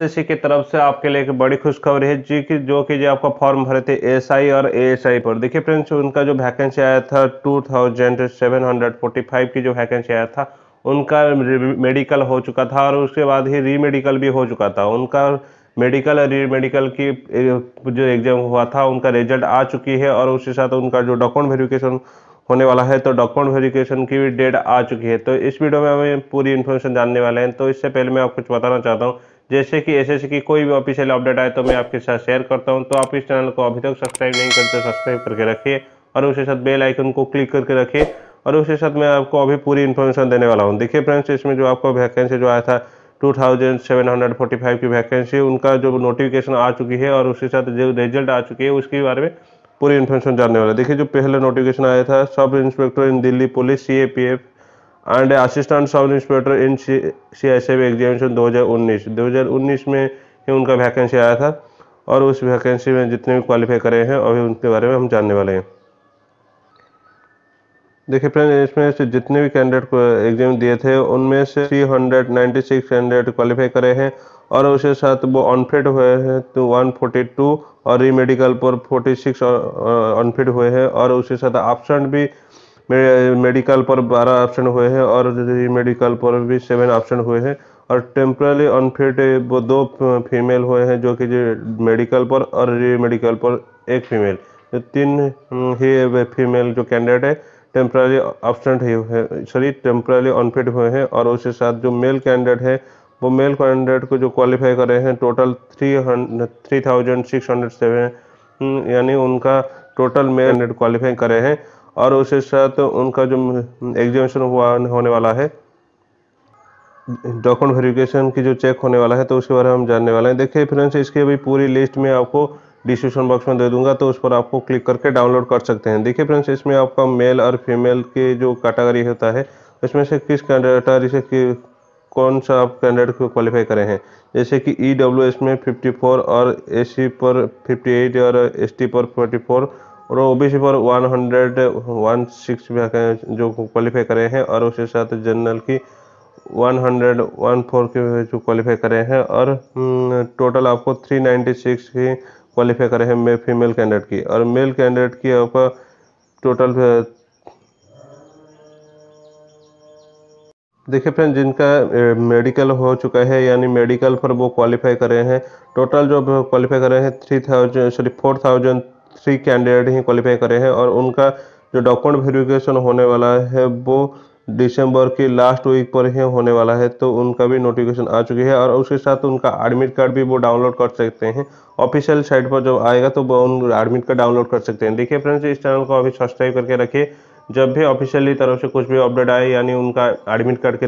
SSC की तरफ़ से आपके लिए एक बड़ी खुशखबरी है जी की जो कि जो आपका फॉर्म भरे थे एएसआई और एएसआई पर। देखिए फ्रेंड्स उनका जो वैकेंसी आया था 2745 की जो वैकेंसी आया था, उनका मेडिकल हो चुका था और उसके बाद ही री मेडिकल भी हो चुका था। उनका मेडिकल और री मेडिकल की जो एग्ज़ाम हुआ था, उनका रिज़ल्ट आ चुकी है और उसके साथ उनका जो डॉक्यूमेंट वेरिफिकेशन होने वाला है तो डॉक्यूमेंट वेरिफिकेशन की भी डेट आ चुकी है। तो इस वीडियो में हमें पूरी इन्फॉर्मेशन जानने वाले हैं। तो इससे पहले मैं आपको कुछ बताना चाहता हूँ जैसे कि एसएससी की कोई भी ऑफिशियल अपडेट आए तो मैं आपके साथ शेयर करता हूँ। तो आप इस चैनल को अभी तक सब्सक्राइब नहीं करते सब्सक्राइब करके रखिए और उसके साथ बेल आइकन को क्लिक करके रखिए और उसके साथ मैं आपको अभी पूरी इन्फॉर्मेशन देने वाला हूँ। देखिए फ्रेंड्स इसमें जो आपको वैकेंसी जो आया था 2745 की वैकेंसी उनका जो नोटिफिकेशन आ चुकी है और उसके साथ जो रिज़ल्ट आ चुकी है, उसके बारे में पूरी इन्फॉर्मेशन जानने वाला देखिए जो पहले नोटिफिकेशन आया था, sub inspector in Delhi police CAPF and assistant sub inspector in C S F examination 2019 2019 में ही उनका वैकेंसी आया था और उस वैकेंसी में जितने भी क्वालिफाई करे हैं, अभी उनके बारे में हम जानने वाले हैं। देखिए फ्रेंड इसमें से जितने भी कैंडिडेट को एग्ज़ाम दिए थे, उनमें से 396 कैंडिडेट क्वालिफाई करे हैं और उसके साथ वो अनफिट हुए हैं तो 142 और री मेडिकल पर 46 अनफिट हुए हैं और उसके साथ ऑप्शन भी मेडिकल पर बारह ऑप्शन हुए हैं और मेडिकल पर भी सेवन ऑप्शन हुए हैं और टेम्परली अनफिट वो दो फीमेल हुए हैं जो कि मेडिकल पर और मेडिकल पर एक फीमेल तीन ही फीमेल जो कैंडिडेट है टेम्पररी ऑप्शन ही हुए सॉरी टेम्परली अनफिट हुए हैं और उसके साथ जो मेल कैंडिडेट है, वो मेल कैंडिडेट को जो क्वालिफाई करे हैं total three three thousand six hundred seven यानी उनका टोटल मेल कैंडिडेट क्वालिफाई करे हैं। और उसके साथ उनका जो एग्जामिनेशन हुआ, होने वाला है डॉक्यूमेंट वेरिफिकेशन की जो चेक होने वाला है तो उसके बारे में हम जानने वाले हैं। देखिए फ्रेंड्स इसकी अभी पूरी लिस्ट में आपको डिस्क्रिप्शन बॉक्स में दे दूँगा तो उस पर आपको क्लिक करके डाउनलोड कर सकते हैं। देखिए फ्रेंड्स इसमें आपका मेल और फीमेल के जो कैटेगरी होता है, इसमें से किस कैटेगरी से कि, कौन सा आप कैंडिडेट को क्वालिफाई करें हैं? जैसे कि ई डब्ल्यू एस में 54 और ए सी पर 58 और एस टी पर 44 और ओबीसी पर 100 सिक्स जो क्वालिफाई करे हैं और उसके साथ जनरल की 100 फोर के जो क्वालिफाई करे हैं और टोटल आपको थ्री नाइन्टी सिक्स की क्वालिफाई करे हैं मे फीमेल कैंडिडेट की और मेल कैंडिडेट की आपका टोटल देखिए फ्रेंड, जिनका मेडिकल हो चुका है यानी मेडिकल पर वो क्वालिफाई करे हैं टोटल जो क्वालिफाई करे हैं three thousand sorry four thousand three candidate ही क्वालिफाई करे हैं और उनका जो डॉक्यूमेंट वेरिफिकेशन होने वाला है, वो दिसंबर के लास्ट वीक पर ही होने वाला है तो उनका भी नोटिफिकेशन आ चुकी है और उसके साथ उनका एडमिट कार्ड भी वो डाउनलोड कर सकते हैं। ऑफिशियल साइट पर जब आएगा तो वो उन एडमिट कार्ड डाउनलोड कर सकते हैं। देखिए फ्रेंड्स इस चैनल को अभी सब्सक्राइब करके रखिए। जब भी ऑफिशियली तरफ़ से कुछ भी अपडेट आए, यानी उनका एडमिट कार्ड के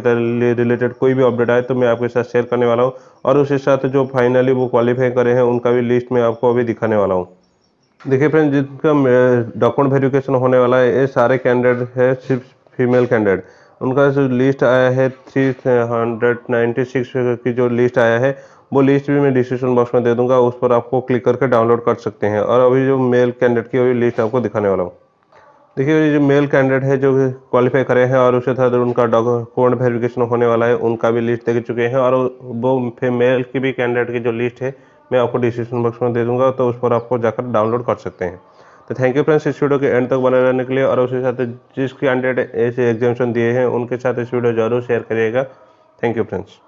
रिलेटेड कोई भी अपडेट आए तो मैं आपके साथ शेयर करने वाला हूँ। और उसके साथ जो फाइनली वो क्वालिफाई करे हैं, उनका भी लिस्ट में आपको अभी दिखाने वाला हूँ। देखिए फ्रेंड जिनका डॉक्यूमेंट वेरिफिकेशन होने वाला है, ये सारे कैंडिडेट है, सिर्फ़ फीमेल कैंडिडेट उनका जो लिस्ट आया है थ्री हंड्रेड नाइन्टी सिक्स की जो लिस्ट आया है, वो लिस्ट भी मैं डिस्क्रिप्शन बॉक्स में दे दूँगा, उस पर आपको क्लिक करके डाउनलोड कर सकते हैं। और अभी जो मेल कैंडिडेट की अभी लिस्ट आपको दिखाने वाला हूँ। देखिए जो मेल कैंडिडेट है, जो क्वालिफाई करे हैं, और उसके साथ उनका डॉक्यूमेंट वेरिफिकेशन होने वाला है, उनका भी लिस्ट देख चुके हैं, और वो मेल की भी कैंडिडेट की जो लिस्ट है मैं आपको डिस्क्रिप्शन बॉक्स में दे दूँगा तो उस पर आपको जाकर डाउनलोड कर सकते हैं। तो थैंक यू फ्रेंड्स इस वीडियो के एंड तक बने रहने के लिए, और उसके साथ जिसके कैंडिडेट ऐसे एग्जामेशन दिए हैं, उनके साथ इस वीडियो ज़रूर शेयर करिएगा। Thank you friends